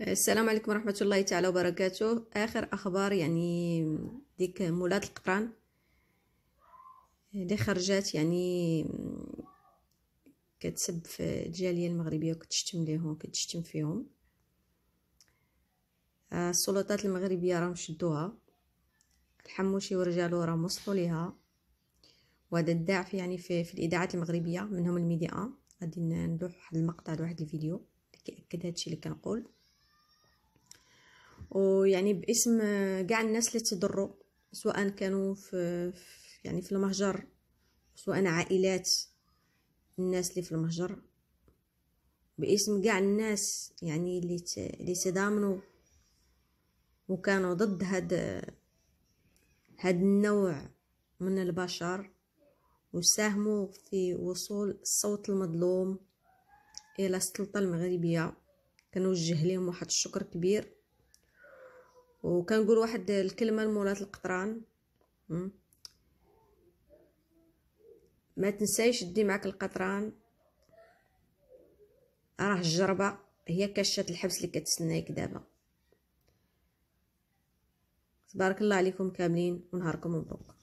السلام عليكم ورحمة الله تعالى وبركاته. آخر أخبار يعني ديك مولات القطران اللي خرجات يعني كتسب في الجالية المغربية وكتشتم ليهم كتشتم فيهم. السلطات المغربية راهم شدوها. الحموشي ورجالو راهم وصلوا ليها. وهذا الداعف يعني في, في الإذاعات المغربية منهم الميديا. غادي ندوح واحد المقطع لواحد الفيديو كيأكد هادشي اللي كنقول. ويعني باسم كاع الناس اللي تضروا سواء كانوا في يعني في المهجر سواء عائلات الناس اللي في المهجر. باسم كاع الناس يعني اللي اللي تضامنوا وكانوا ضد هاد هاد النوع من البشر وساهموا في وصول الصوت المظلوم إلى السلطة المغربية. كنوجه لهم واحد الشكر كبير. وكنقول واحد الكلمة لمولات القطران. ما تنسايش دي معك القطران. راه الجربة. هي كشه الحبس اللي كتسنايك دابا. تبارك الله عليكم كاملين ونهاركم مبروك.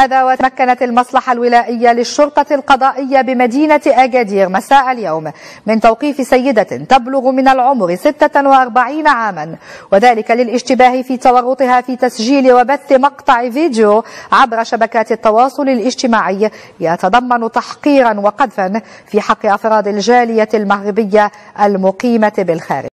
هذا وتمكنت المصلحة الولائية للشرطة القضائية بمدينة أكادير مساء اليوم من توقيف سيدة تبلغ من العمر 46 عاما. وذلك للاشتباه في تورطها في تسجيل وبث مقطع فيديو عبر شبكات التواصل الاجتماعي يتضمن تحقيرا وقذفا في حق أفراد الجالية المغربية المقيمة بالخارج.